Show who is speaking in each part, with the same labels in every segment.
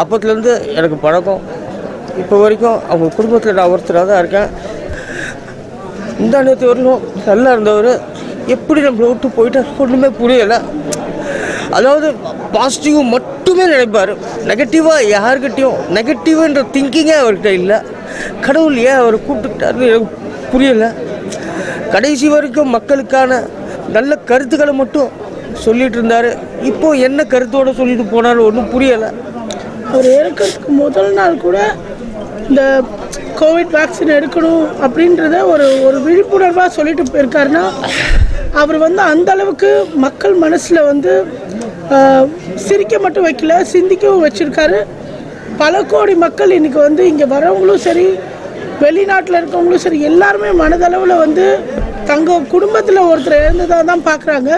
Speaker 1: அப்போத்துலேருந்து எனக்கு பழக்கம். இப்போ வரைக்கும் அவங்க குடும்பத்தில் நான் ஒருத்தராக தான் இருக்கேன். இந்த நேற்று வரலும் நல்லா இருந்தவர் எப்படி நம்மளை விட்டு போயிட்டார் ஒன்றுமே புரியலை. அதாவது பாசிட்டிவ் மட்டுமே நினைப்பார். நெகட்டிவாக யாருக்கிட்டையும் நெகட்டிவ்ன்ற திங்கிங்கே அவர்கிட்ட இல்லை. கடவுள் ஏன் அவரை கூப்பிட்டுக்கிட்டாருன்னு எனக்கு புரியலை. கடைசி வரைக்கும் மக்களுக்கான நல்ல கருத்துக்களை மட்டும் சொல்லிகிட்டு இருந்தார். இப்போது என்ன கருத்தோடு சொல்லிட்டு போனாலும் ஒன்றும் புரியலை.
Speaker 2: அவர் இறக்கிறதுக்கு முதல் நாள் கூட இந்த கோவிட் வேக்சின் எடுக்கணும் அப்படின்றத ஒரு ஒரு விழிப்புணர்வாக சொல்லிட்டு போயிருக்காருன்னா அவர் வந்து அந்த அளவுக்கு மக்கள் மனசில் வந்து சிரிக்க மட்டும் வைக்கல சிந்திக்கவும் வச்சுருக்காரு. பல கோடி மக்கள் இன்றைக்கி வந்து இங்கே வரவங்களும் சரி வெளிநாட்டில் இருக்கவங்களும் சரி எல்லாருமே மனதளவில் வந்து தங்க குடும்பத்தில் ஒருத்தர் இறந்ததாக தான் பார்க்குறாங்க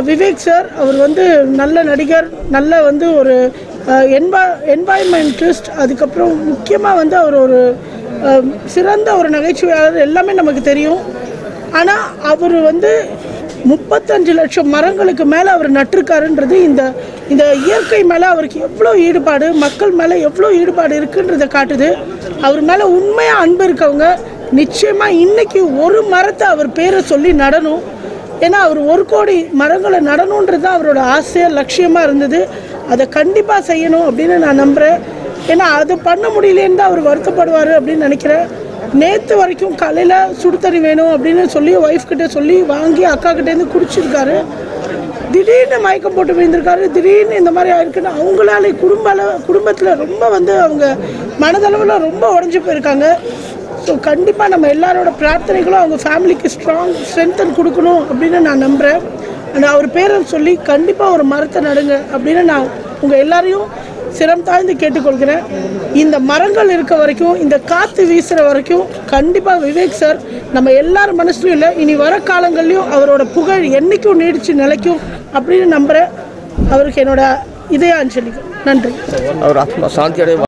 Speaker 2: விவேக் சார் அவர் வந்து நல்ல நடிகர் நல்ல வந்து ஒரு என்வா என்வாயன்மெண்டலிஸ்ட் அதுக்கப்புறம் முக்கியமாக வந்து அவர் ஒரு சிறந்த ஒரு நகைச்சுவையாளர் எல்லாமே நமக்கு தெரியும். ஆனால் அவர் வந்து முப்பத்தஞ்சு லட்சம் மரங்களுக்கு மேலே அவர் நட்டிருக்காருன்றது இந்த இந்த இயற்கை மேலே அவருக்கு எவ்வளோ ஈடுபாடு மக்கள் மேலே எவ்வளோ ஈடுபாடு இருக்குன்றதை காட்டுது. அவர் மேலே உண்மையாக அன்பு இருக்கவங்க நிச்சயமாக இன்றைக்கி ஒரு மரத்தை அவர் பேரை சொல்லி நடணும். ஏன்னா அவர் ஒரு கோடி மரங்களை நடணுன்றது தான் அவரோட ஆசையாக லட்சியமாக இருந்தது. அதை கண்டிப்பாக செய்யணும் அப்படின்னு நான் நம்புகிறேன் ஏன்னா அது பண்ண முடியலேன்னு தான் அவர் வருத்தப்படுவார் அப்படின்னு நினைக்கிறேன். நேற்று வரைக்கும் காலையில் சுடுத்தறி வேணும் அப்படின்னு சொல்லி ஒய்ஃப்கிட்ட சொல்லி வாங்கி அக்கா கிட்டேருந்து குடிச்சிருக்காரு. திடீர்னு மயக்கம் போட்டு விழுந்திருக்காரு. திடீர்னு இந்த மாதிரி ஆயிருக்குன்னு அவங்களால குடும்ப அளவு குடும்பத்தில் ரொம்ப வந்து அவங்க மனதளவில் ரொம்ப உடஞ்சி போயிருக்காங்க. ஸோ கண்டிப்பாக நம்ம எல்லாரோட பிரார்த்தனைகளும் அவங்க ஃபேமிலிக்கு ஸ்ட்ராங் ஸ்ட்ரென்த்தன் கொடுக்கணும் அப்படின்னு நான் நம்புகிறேன் அந்த அவர் பேரை சொல்லி கண்டிப்பாக ஒரு மரத்தை நடுங்க அப்படின்னு நான் உங்கள் எல்லாரையும் சிரம் தாழ்ந்து கேட்டுக்கொள்கிறேன். இந்த மரங்கள் இருக்க வரைக்கும் இந்த காற்று வீசுகிற வரைக்கும் கண்டிப்பாக விவேக் சார் நம்ம எல்லார் மனசுலையும் இல்லை இனி வர காலங்கள்லையும் அவரோட புகழ் என்றைக்கும் நீடித்து நிலைக்கும் அப்படின்னு நம்புகிறேன் அவருக்கு என்னோட இதய அஞ்சலிகள் நன்றி.
Speaker 1: அவர் ஆத்மா சாந்தி